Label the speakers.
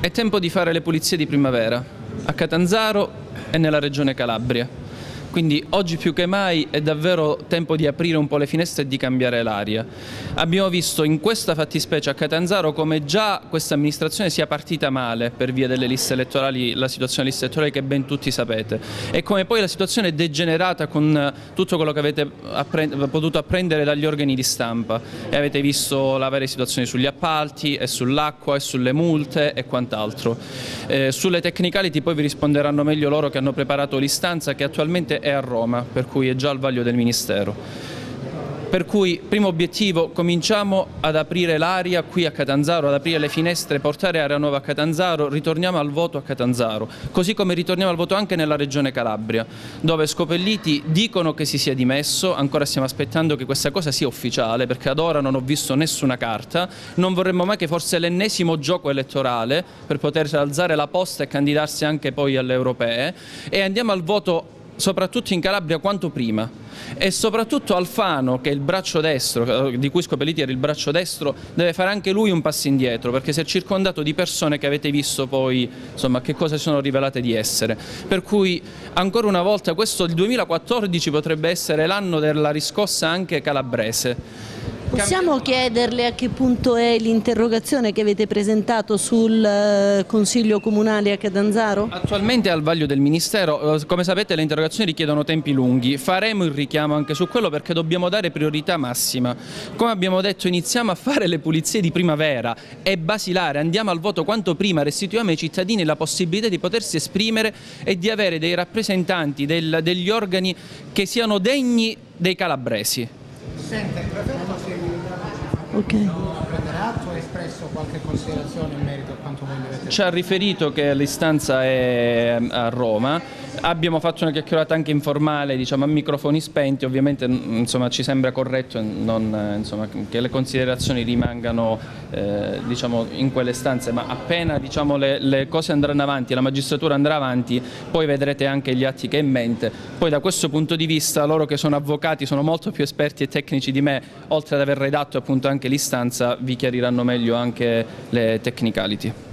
Speaker 1: È tempo di fare le pulizie di primavera a Catanzaro e nella regione Calabria. Quindi oggi più che mai è davvero tempo di aprire un po' le finestre e di cambiare l'aria. Abbiamo visto in questa fattispecie a Catanzaro come già questa amministrazione sia partita male per via delle liste elettorali, la situazione delle liste elettorali che ben tutti sapete, e come poi la situazione è degenerata con tutto quello che avete potuto apprendere dagli organi di stampa e avete visto la varie situazioni sugli appalti e sull'acqua e sulle multe e quant'altro. Eh, sulle technicality poi vi risponderanno meglio loro che hanno preparato l'istanza che attualmente è a Roma, per cui è già al vaglio del Ministero. Per cui, primo obiettivo, cominciamo ad aprire l'aria qui a Catanzaro, ad aprire le finestre, portare aria nuova a Catanzaro, ritorniamo al voto a Catanzaro, così come ritorniamo al voto anche nella regione Calabria, dove Scopelliti dicono che si sia dimesso, ancora stiamo aspettando che questa cosa sia ufficiale, perché ad ora non ho visto nessuna carta, non vorremmo mai che fosse l'ennesimo gioco elettorale per poter alzare la posta e candidarsi anche poi alle europee, e andiamo al voto soprattutto in Calabria quanto prima e soprattutto Alfano che è il braccio destro, di cui Scopelliti era il braccio destro, deve fare anche lui un passo indietro perché si è circondato di persone che avete visto poi insomma, che cosa sono rivelate di essere. Per cui ancora una volta questo il 2014 potrebbe essere l'anno della riscossa anche calabrese.
Speaker 2: Possiamo chiederle a che punto è l'interrogazione che avete presentato sul eh, Consiglio Comunale a Catanzaro?
Speaker 1: Attualmente è al vaglio del Ministero, eh, come sapete le interrogazioni richiedono tempi lunghi, faremo il richiamo anche su quello perché dobbiamo dare priorità massima. Come abbiamo detto iniziamo a fare le pulizie di primavera, è basilare, andiamo al voto quanto prima, restituiamo ai cittadini la possibilità di potersi esprimere e di avere dei rappresentanti del, degli organi che siano degni dei calabresi.
Speaker 3: Sente, il prefetto si
Speaker 2: Ok.
Speaker 3: prenderà atto ha espresso qualche considerazione in merito a quanto voi avete
Speaker 1: Ci ha riferito che l'istanza è a Roma, abbiamo fatto una chiacchierata anche informale diciamo, a microfoni spenti, ovviamente insomma, ci sembra corretto non, insomma, che le considerazioni rimangano eh, diciamo, in quelle stanze, ma appena diciamo, le, le, cose andranno avanti, la magistratura andrà avanti, poi vedrete anche gli atti che ha in mente. Poi da questo punto di vista loro che sono avvocati sono molto più esperti e tecnici di me, oltre ad aver redatto appunto anche l'istanza, vi chiariranno meglio anche le technicality.